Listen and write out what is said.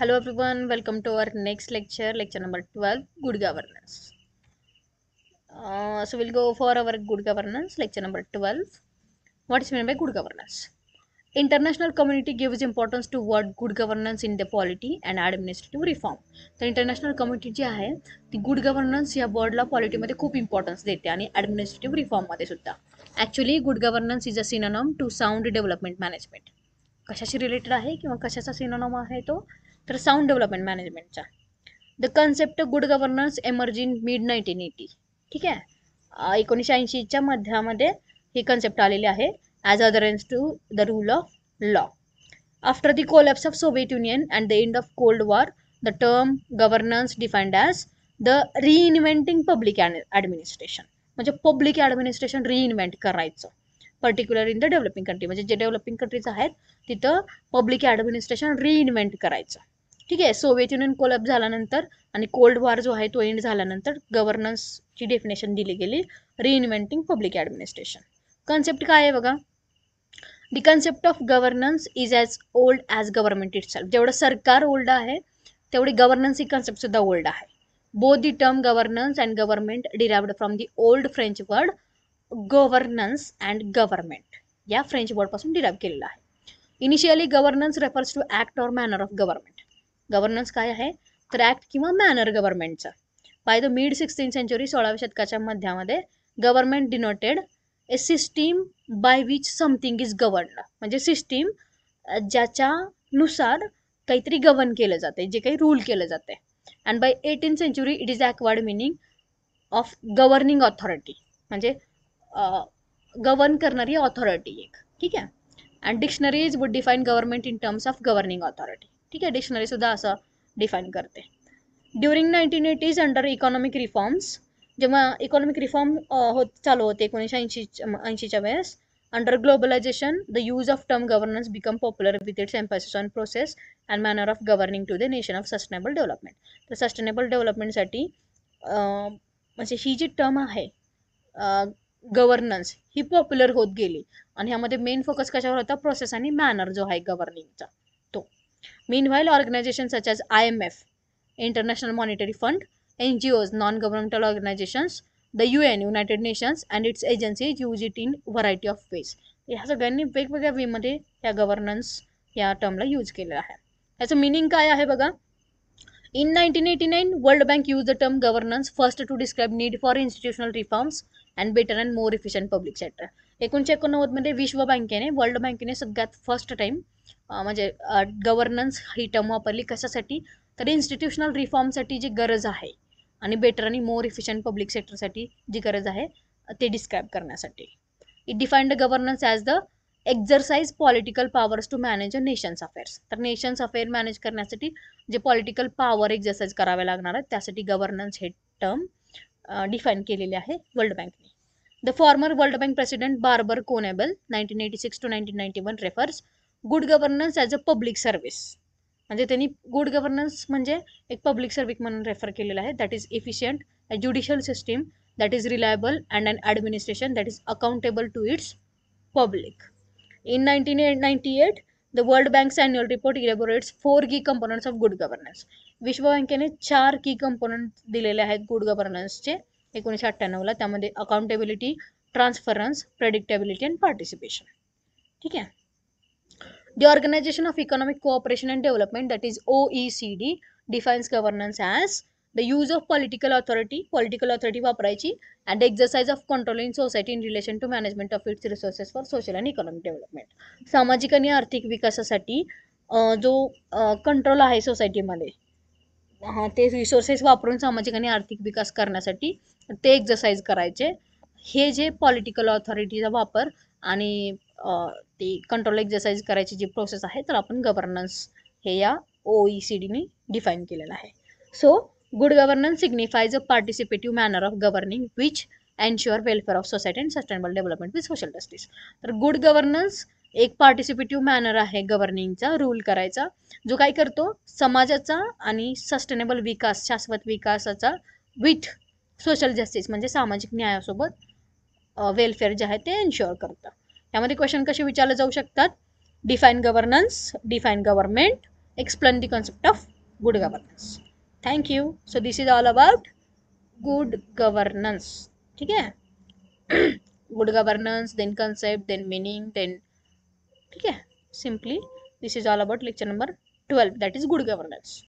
Hello everyone, welcome to our next lecture, lecture number 12, Good Governance. Uh, so we'll go for our Good Governance, lecture number 12. What is meant by Good Governance? International community gives importance to what good governance in the polity and administrative reform. तर international community जी आहे ती good governance या वर्डला पॉलिटीमध्ये खूप importance देते आणि administrative रिफॉर्ममध्ये सुद्धा actually good governance is a synonym to sound development management कशाशी रिलेटेड आहे किंवा कशाचा सिनोनॉम आहे तो? तर sound development मॅनेजमेंटचा the concept good governance emerging mid nineteen eighty ठीक आहे? एकोणीसशे ऐंशीच्या मध्यामध्ये ही कन्सेप्ट आलेली आहे as adherence to the rule of law after the collapse of Soviet Union and the end of cold war the term governance defined as the reinventing public administration म्हणजे public administration reinvent करायचं. Particular in the developing country म्हणजे जे developing countries आहेत तिथं public administration reinvent करायचं. ठीक आहे? Soviet union कोलॅप झाल्यानंतर आणि कोल्ड वॉर जो आहे तो एंड झाल्यानंतर गव्हर्नन्सची डेफिनेशन दिली गेली रिइन्व्हेंटिंग पब्लिक ॲडमिनिस्ट्रेशन कन्सेप्ट काय आहे बघा? The concept of governance is as old as government itself जेवढं सरकार ओल्ड आहे तेवढी गव्हर्नन्स ही कन्सेप्टसुद्धा ओल्ड आहे. Both the term governance and government derived from the old French word governance and government या फ्रेंच वर्डपासून डिराईव्ह केलेला आहे. Initially governance refers to act or manner of government governance काय आहे? तर ॲक्ट किंवा manner गव्हर्नमेंटचा by the mid sixteen century सोळाव्या शतकाच्या मध्यामध्ये government denoted a system by which something is govern म्हणजे सिस्टीम ज्याच्यानुसार काहीतरी गव्हर्न केलं जाते जे काही रूल केलं जाते. And by eighteen century it is acquired meaning of governing authority म्हणजे गव्हर्न करणारी ऑथॉरिटी एक. ठीक आहे? And dictionaries would define government in terms of governing authority ठीक आहे? डिक्शनरीसुद्धा असं डिफाईन करते. During nineteen eighties under economic reforms जेव्हा इकॉनॉमिक रिफॉर्म होत चालू होते एकोणीसशे ऐंशी ऐंशीच्या वेळेस under globalization the use of term governance become popular with its emphasis on process and manner of governing to the nation of sustainable development तर sustainable डेव्हलपमेंटसाठी म्हणजे ही जी टर्म आहे गव्हर्नन्स ही पॉप्युलर होत गेली. आणि ह्यामध्ये मेन फोकस कशावर होता? प्रोसेस आणि मॅनर जो आहे गव्हर्निंगचा तो. Meanwhile organisation such as I M F international monetary fund N G Os non governmental organisations the U N United Nations and its agencies use it in variety of ways ह्या सगळ्यांनी वेगवेगळ्या वेमध्ये ह्या governance या टर्मला use केलेला आहे. ह्याचं meaning काय आहे बघा? In 1989, World Bank used the term governance first to describe need for institutional reforms and better and more efficient public sector एकोणीसशे एकोणनव्वदमध्ये विश्व बँकेने वर्ल्ड बँकेने सगळ्यात फर्स्ट टाइम म्हणजे गव्हर्नन्स ही टर्म वापरली. कशासाठी? तर इन्स्टिट्यूशनल रिफॉर्मसाठी जी गरज आहे आणि बेटर आणि मोर इफिशियंट पब्लिक सेक्टरसाठी जी गरज आहे ते डिस्क्राईब करण्यासाठी. It defined the governance as the exercise political powers to manage a nations affairs तर नेशन्स अफेअर मॅनेज करण्यासाठी जे पॉलिटिकल पॉवर एक्झरसाइज करावे लागणार आहेत त्यासाठी गव्हर्नन्स हे टर्म डिफाईन केलेले आहे World बँकने the former World Bank president Barber Conable nineteen eighty six to nineteen ninety one refers good governance as a public service म्हणजे त्यांनी गुड गव्हर्नन्स म्हणजे एक पब्लिक सर्व्हिस म्हणून रेफर केलेलं आहे. That is efficient a judicial system that is reliable and and administration that is accountable to its public in nineteen ninety eight the world Bank's annual report elaborates four key components of good governance विश्व बँकेने चार की component दिलेले आहेत good गव्हर्नन्सचे एकोणीसशे अठ्ठ्याण्णवला त्यामध्ये accountability transparency predictability and participation ठीक आहे? The organisation of economic cooperation and development that is O E C D defines governance as the use of political authority political authority वापरायची and exercise of control in society in relation to management of its resources for social and economic development सामाजिक आणि आर्थिक विकासासाठी जो control आहे सोसायटीमध्ये हां ते रिसोर्सेस वापरून सामाजिक आणि आर्थिक विकास करण्यासाठी ते एक्झरसाइज करायचे. हे जे पॉलिटिकल ऑथॉरिटीचा वापर आणि ते कंट्रोल एक्झरसाइज करायची जी प्रोसेस आहे तर आपण गव्हर्नन्स हे या ओ ई सी डीने डिफाईन केलेलं आहे. So good governance signifies a participative manner of governing which ensure welfare of society and sustainable development with social justice तर गुड गव्हर्नन्स एक पार्टिसिपेटिव्ह मॅनर आहे गव्हर्निंगचा रूल करायचा जो काय करतो? समाजाचा आणि सस्टेनेबल विकास शाश्वत विकासाचा विथ सोशल जस्टिस म्हणजे सामाजिक न्यायासोबत वेलफेअर जे आहे ते एन्श्युअर करतं. त्यामध्ये क्वेश्चन कसे विचारले जाऊ शकतात? Define governance define government explain the concept of good governance thank you so this is all about good governance ठीक है good governance then concept then meaning then ठीक है simply this is all about lecture number 12 that is good governance